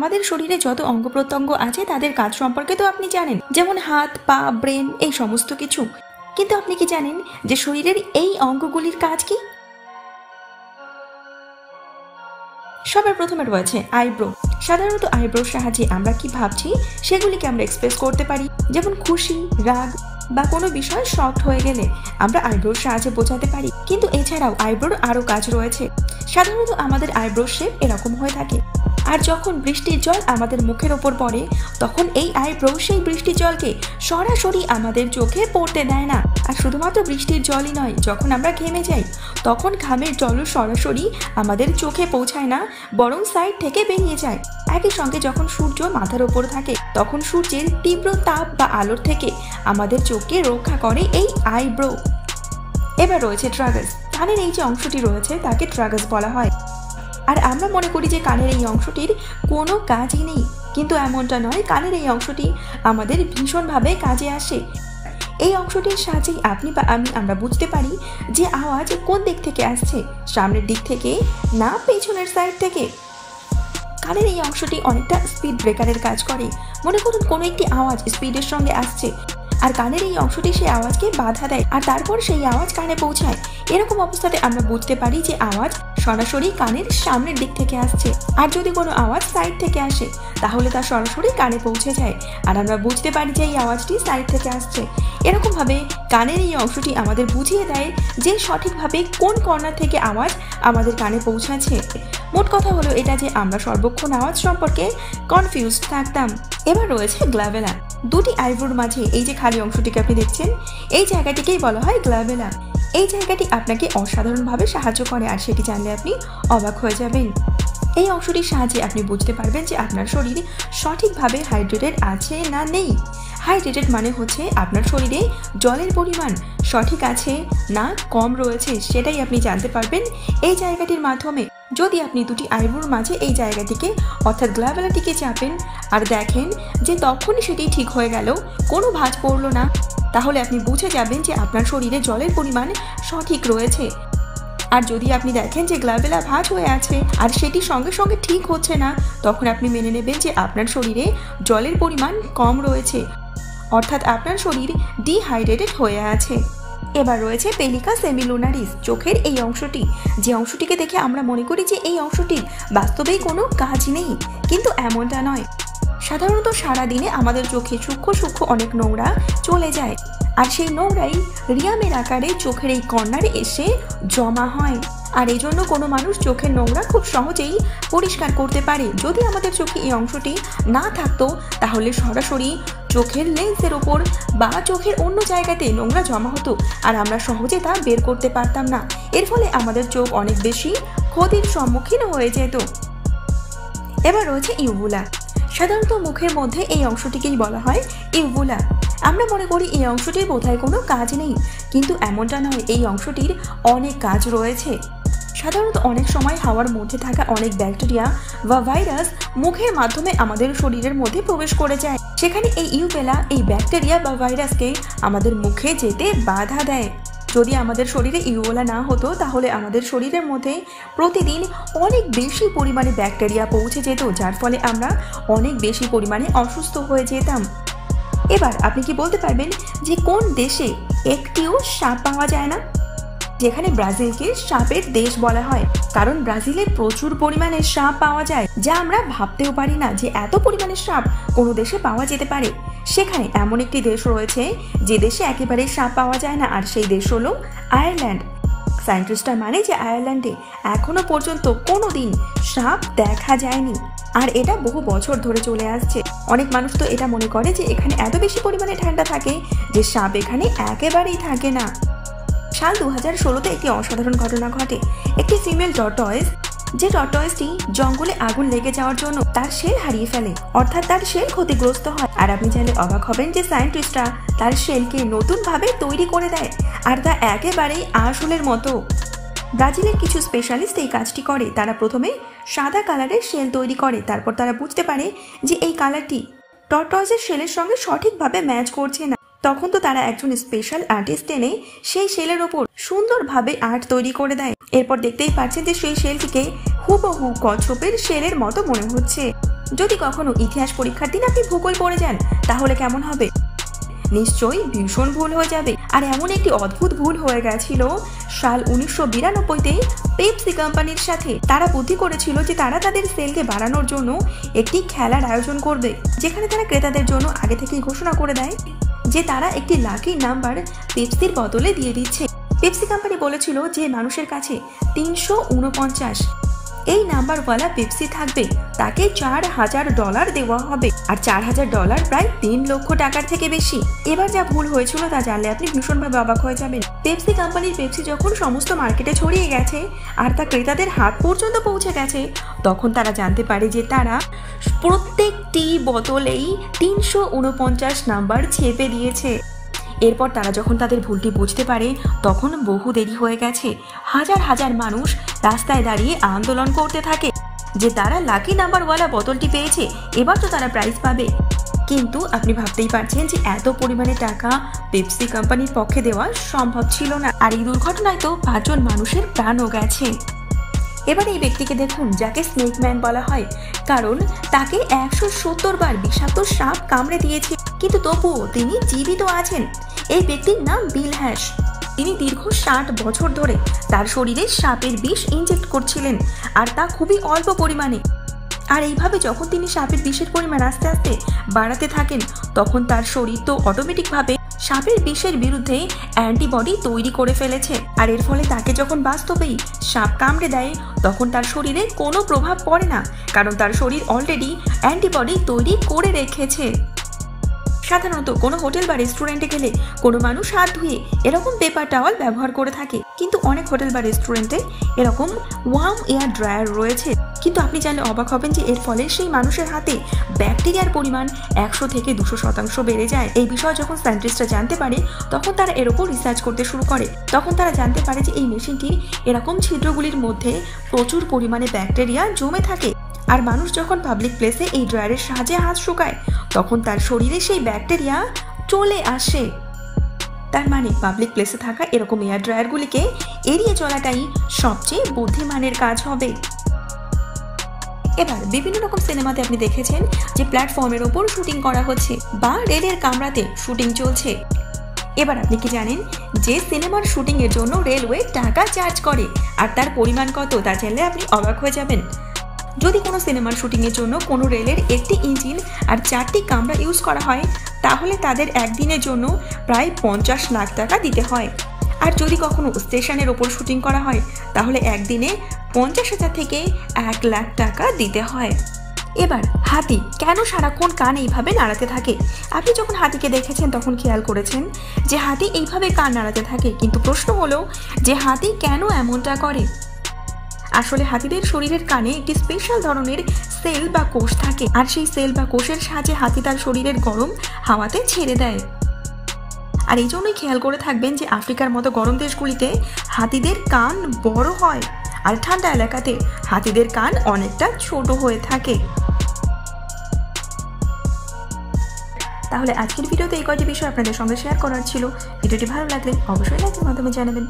আমাদের শরীরে যত অঙ্গ প্রত্যঙ্গ আছে, তাদের কাজ সম্পর্কে তো আপনি জানেন। যেমন হাত, পা, ব্রেন, এই সমস্ত কিছু। কিন্তু আপনি কি জানেন যে শরীরের এই অঙ্গগুলির কাজ কি? সবার প্রথমে রয়েছে আইব্রো। সাধারণত আইব্রোর সাহায্যে আমরা কি ভাবছি, সেগুলিকে আমরা এক্সপ্রেস করতে পারি। যেমন খুশি, রাগ বা কোনো বিষয় শক্ট হয়ে গেলে আমরা আইব্রোর সাহায্যে বোঝাতে পারি। কিন্তু এছাড়াও আইব্রোর আরও কাজ রয়েছে। সাধারণত আমাদের আইব্রোর শেপ এরকম হয়ে থাকে। আর যখন বৃষ্টির জল আমাদের মুখের ওপর পড়ে, তখন এই আইব্রো সেই বৃষ্টির জলকে সরাসরি আমাদের চোখে পড়তে দেয় না। আর শুধুমাত্র বৃষ্টির জলই নয়, যখন আমরা ঘেমে যাই, তখন ঘামের জলও সরাসরি আমাদের চোখে পৌঁছায় না, বরং সাইড থেকে বেরিয়ে যায়। একই সঙ্গে যখন সূর্য মাথার ওপর থাকে, তখন সূর্যের তীব্র তাপ বা আলোর থেকে আমাদের চোখকে রক্ষা করে এই আইব্রো এবার রয়েছে ট্রাগাস। কানের এই যে অংশটি রয়েছে, তাকে ট্রাগাস বলা হয়। আর আমরা মনে করি যে কানের এই অংশটির কোনো কাজই নেই। কিন্তু এমনটা নয়, কানের এই অংশটি আমাদের ভীষণভাবে কাজে আসে। এই অংশটির সাহায্যেই আপনি বা আমি আমরা বুঝতে পারি যে আওয়াজ কোন দিক থেকে আসছে, সামনের দিক থেকে না পেছনের সাইড থেকে। কানের এই অংশটি অনেকটা স্পিড ব্রেকারের কাজ করে। মনে করুন কোনো একটি আওয়াজ স্পিডের সঙ্গে আসছে। আর কানের এই অংশটি সেই আওয়াজকে বাধা দেয় আর তারপর সেই আওয়াজ কানে পৌঁছায়। এরকম অবস্থাতে আমরা বুঝতে পারি যে আওয়াজ সরাসরি কানের সামনের দিক থেকে আসছে। আর যদি কোনো আওয়াজ সাইড থেকে আসে, তাহলে তা সরাসরি কানে পৌঁছে যায়। আর আমরা বুঝতে পারি যে এই আওয়াজটি সাইড থেকে আসছে। এরকমভাবে কানের এই অংশটি আমাদের বুঝিয়ে দেয় যে সঠিকভাবে কোন কর্নার থেকে আওয়াজ আমাদের কানে পৌঁছাচ্ছে। মোট কথা হলো এটা যে আমরা সর্বক্ষণ আওয়াজ সম্পর্কে কনফিউজড থাকতাম। এবার রয়েছে গ্লাভেলা দুটি আইব্রোর মাঝে এই যে খালি অংশটিকে আপনি দেখছেন, এই জায়গাটিকেই বলা হয় গ্লাভেলা। এই জায়গাটি আপনাকে অসাধারণভাবে সাহায্য করে আর সেটি জানলে আপনি অবাক হয়ে যাবেন। এই অংশটির সাহায্যে আপনি বুঝতে পারবেন যে আপনার শরীর সঠিকভাবে হাইড্রেটেড আছে না নেই। হাইড্রেটেড মানে হচ্ছে আপনার শরীরে জলের পরিমাণ সঠিক আছে না কম রয়েছে, সেটাই আপনি জানতে পারবেন। এই জায়গাটির মাধ্যমে যদি আপনি দুটি আইব্রোর মাঝে এই জায়গাটিকে অর্থাৎ গ্লাভেলাটিকে চাপেন আর দেখেন যে তখনই সেটি ঠিক হয়ে গেল, কোনো ভাঁজ পড়ল না, তাহলে আপনি বুঝে যাবেন যে আপনার শরীরে জলের পরিমাণ সঠিক রয়েছে। আর যদি আপনি দেখেন যে গ্লাভেলা ভাঁজ হয়ে আছে আর সেটি সঙ্গে সঙ্গে ঠিক হচ্ছে না, তখন আপনি মেনে নেবেন যে আপনার শরীরে জলের পরিমাণ কম রয়েছে, অর্থাৎ আপনার শরীর ডিহাইড্রেটেড হয়ে আছে। এবার রয়েছে পেলিকা সেমিলুনারিস, চোখের এই অংশটি। যে অংশটিকে দেখে আমরা মনে করি যে এই অংশটির বাস্তবেই কোনো কাজ নেই, কিন্তু এমনটা নয়। সাধারণত সারাদিনে আমাদের চোখে সূক্ষ্ম সূক্ষ্ম অনেক নোংরা চলে যায়, আর সেই নোংরাই রিয়ামের আকারে চোখের এই কর্নারে এসে জমা হয়। আর এই জন্য কোনো মানুষ চোখের নোংরা খুব সহজেই পরিষ্কার করতে পারে। যদি আমাদের চোখে এই অংশটি না থাকতো, তাহলে সরাসরি চোখের লেন্সের ওপর বা চোখের অন্য জায়গাতে নোংরা জমা হতো আর আমরা সহজে তা বের করতে পারতাম না। এর ফলে আমাদের চোখ অনেক বেশি ক্ষতির সম্মুখীন হয়ে যেত। এবার রয়েছে ইউবুলা সাধারণত মুখের মধ্যে এই অংশটিকেই বলা হয় ইউবুলা আমরা মনে করি এই অংশটির বোধহয় কোনো কাজ নেই, কিন্তু এমনটা নয়, এই অংশটির অনেক কাজ রয়েছে। সাধারণত অনেক সময় হাওয়ার মধ্যে থাকা অনেক ব্যাকটেরিয়া বা ভাইরাস মুখের মাধ্যমে আমাদের শরীরের মধ্যে প্রবেশ করে যায়। সেখানে এই ইউবেলা, এই ব্যাকটেরিয়া বা ভাইরাসকে আমাদের মুখে যেতে বাধা দেয়। যদি আমাদের শরীরে ইউবোলা না হতো, তাহলে আমাদের শরীরের মধ্যে প্রতিদিন অনেক বেশি পরিমাণে ব্যাকটেরিয়া পৌঁছে যেত, যার ফলে আমরা অনেক বেশি পরিমাণে অসুস্থ হয়ে যেতাম। এবার আপনি কি বলতে পারবেন যে কোন দেশে একটিও সাপ পাওয়া যায় না? যেখানে ব্রাজিলকে সাপের দেশ বলা হয়। কারণ ব্রাজিলে প্রচুর পরিমাণে সাপ পাওয়া যায়, যা আমরা ভাবতেও পারি না যে এত পরিমাণে সাপ কোনো দেশে পাওয়া যেতে পারে। সেখানে এমন একটি দেশ রয়েছে, যে দেশে একেবারে সাপ পাওয়া যায় না, আর সেই দেশ হলো আয়ারল্যান্ড। সায়েন্টিস্টরা মানে যে আয়ারল্যান্ডে এখনও পর্যন্ত কোনো দিন সাপ দেখা যায়নি, আর এটা বহু বছর ধরে চলে আসছে। অনেক মানুষ তো এটা মনে করে যে এখানে এত বেশি পরিমাণে ঠান্ডা থাকে, যে সাপ এখানে একেবারেই থাকে না। সাল দু হাজার ষোলোতে একটি অসাধারণ ঘটনা ঘটে। একটি ফিমেল টর্টয়েস, যে টর্টয়েসটি জঙ্গলে আগুন লেগে যাওয়ার জন্য তার শেল হারিয়ে ফেলে, অর্থাৎ তার শেল ক্ষতিগ্রস্ত হয়। আর আপনি চাইলে অবাক হবেন যে সায়েন্টিস্টরা তার শেলকে নতুনভাবে তৈরি করে দেয়, আর তা একেবারেই আসলের মতো। ব্রাজিলের কিছু স্পেশালিস্ট এই কাজটি করে। তারা প্রথমে সাদা কালারের শেল তৈরি করে, তারপর তারা বুঝতে পারে যে এই কালারটি টর্টয়েসের শেলের সঙ্গে সঠিকভাবে ম্যাচ করছে না। তখন তো তারা একজন স্পেশাল আর্টিস্ট এনে সেই শেলের ওপর সুন্দরভাবে আর্ট তৈরি করে দেয়। এরপর দেখতেই পাচ্ছেন যে সেই শেলটিকে হুবহু কচ্ছপের শেলের মতো মনে হচ্ছে। যদি কখনো ইতিহাস পরীক্ষার দিন আপনি ভূগোল পড়ে যান, তাহলে কেমন হবে? নিশ্চয়ই ভীষণ ভুল হয়ে যাবে। আর এমন একটি অদ্ভুত ভুল হয়ে গেছিল, সাল উনিশশো বিরানব্বইতে পেপসি কোম্পানির সাথে তারা বুদ্ধি করেছিল যে তারা তাদের সেলকে বাড়ানোর জন্য একটি খেলার আয়োজন করবে, যেখানে তারা ক্রেতাদের জন্য আগে থেকেই ঘোষণা করে দেয়। যে তারা একটি লাকি নাম্বার পেপসির বদলে দিয়ে দিচ্ছে। পেপসি কোম্পানি বলেছিল যে মানুষের কাছে তিনশো উনপঞ্চাশ এই নাম্বারওয়ালা পেপসি থাকবে। তাকে চার হাজার ডলার দেওয়া হবে। আর চার হাজার ডলার প্রায় তিন লক্ষ টাকার থেকে বেশি। এবার যা ভুল হয়েছিল তা জানলে আপনি ভীষণভাবে অবাক হয়ে যাবেন। পেপসি কোম্পানির পেপসি যখন সমস্ত মার্কেটে ছড়িয়ে গেছে আর তা ক্রেতাদের হাত পর্যন্ত পৌঁছে গেছে, তখন তারা জানতে পারে যে তারা প্রত্যেকটি বোতলেই তিনশো উনপঞ্চাশ নাম্বার ছেপে দিয়েছে। এরপর তারা যখন তাদের ভুলটি বুঝতে পারে, তখন বহু দেরি হয়ে গেছে। হাজার হাজার মানুষ রাস্তায় দাঁড়িয়ে আন্দোলন করতে থাকে যে তারা লাকি নাম্বারওয়ালা বোতলটি পেয়েছে, এবার তো তারা প্রাইজ পাবে। কিন্তু আপনি ভাবতেই পারছেন যে এত পরিমাণে টাকা পেপসি কোম্পানির পক্ষে দেওয়া সম্ভব ছিল না। আর এই দুর্ঘটনায় তো পাঁচজন মানুষের প্রাণও গেছে। এবার এই ব্যক্তিকে দেখুন, যাকে স্নেকম্যান বলা হয়। কারণ তাকে একশো সত্তর বার বিষাক্ত সাপ কামড়ে দিয়েছে। কিন্তু তবুও তিনি জীবিত আছেন। এই ব্যক্তির নাম বিল হ্যাশ তিনি দীর্ঘ ষাট বছর ধরে তার শরীরে সাপের বিষ ইনজেক্ট করছিলেন, আর তা খুবই অল্প পরিমাণে। আর এইভাবে যখন তিনি সাপের বিষের পরিমাণ আস্তে আস্তে বাড়াতে থাকেন, তখন তার শরীর তো অটোমেটিকভাবে সাপের বিষের বিরুদ্ধে অ্যান্টিবডি তৈরি করে ফেলেছে। আর এর ফলে তাকে যখন বাস্তবেই সাপ কামড়ে দেয়, তখন তার শরীরে কোনো প্রভাব পড়ে না, কারণ তার শরীর অলরেডি অ্যান্টিবডি তৈরি করে রেখেছে। সাধারণত কোনো হোটেল বা রেস্টুরেন্টে গেলে কোনো মানুষ হাত ধুয়ে এরকম পেপার টাওয়াল ব্যবহার করে থাকে। কিন্তু অনেক হোটেল বা রেস্টুরেন্টে এরকম ওয়ার্ম এয়ার ড্রায়ার রয়েছে। কিন্তু আপনি জানলে অবাক হবেন যে এর ফলে সেই মানুষের হাতে ব্যাকটেরিয়ার পরিমাণ একশো থেকে দুশো শতাংশ বেড়ে যায়। এই বিষয়ে যখন সায়েন্টিস্টরা জানতে পারে, তখন তারা এর ওপর রিসার্চ করতে শুরু করে। তখন তারা জানতে পারে যে এই মেশিনটির এরকম ছিদ্রগুলির মধ্যে প্রচুর পরিমাণে ব্যাকটেরিয়া জমে থাকে। আর মানুষ যখন পাবলিক প্লেসে এই ড্রায়ারের সাহায্যে হাত শুকায়, তখন তার শরীরে সেই ব্যাকটেরিয়া চলে আসে। তার মানে পাবলিক প্লেসে থাকা এরকম এয়ার ড্রায়ারগুলিকে এড়িয়ে চলাটাই সবচেয়ে বুদ্ধিমানের কাজ হবে। এবার বিভিন্ন রকম সিনেমাতে আপনি দেখেছেন যে প্ল্যাটফর্মের ওপর শুটিং করা হচ্ছে বা রেলের কামরাতে শুটিং চলছে। এবার আপনি কি জানেন যে সিনেমার শুটিংয়ের জন্য রেলওয়ে টাকা চার্জ করে, আর তার পরিমাণ কত তা জানলে আপনি অবাক হয়ে যাবেন। যদি কোনো সিনেমার শুটিংয়ের জন্য কোনো রেলের একটি ইঞ্জিন আর চারটি কামরা ইউজ করা হয়, তাহলে তাদের একদিনের জন্য প্রায় পঞ্চাশ লাখ টাকা দিতে হয়। আর যদি কখনো স্টেশনের ওপর শুটিং করা হয়, তাহলে একদিনে পঞ্চাশ হাজার থেকে এক লাখ টাকা দিতে হয়। এবার, হাতি কেন সারাক্ষণ কান এইভাবে নাড়াতে থাকে? আপনি যখন হাতিকে দেখেছেন, তখন খেয়াল করেছেন যে হাতি এইভাবে কান নাড়াতে থাকে। কিন্তু প্রশ্ন হলো যে হাতি কেন এমনটা করে? আসলে হাতিদের শরীরের কানে একটি স্পেশাল ধরনের সেল বা কোষ থাকে, আর সেই সেল বা কোষের সাহায্যে হাতি তার শরীরের গরম হাওয়াতে ছেড়ে দেয়। আর এই জন্যই খেয়াল করে থাকবেন যে আফ্রিকার মতো গরম দেশগুলিতে হাতিদের কান বড় হয়, আর ঠান্ডা এলাকাতে হাতিদের কান অনেকটা ছোট হয়ে থাকে। তাহলে আজকের ভিডিওতে এই কয়টি বিষয় আপনাদের সঙ্গে শেয়ার করার ছিল। ভিডিওটি ভালো লাগলে অবশ্যই লাইকের মাধ্যমে জানাবেন।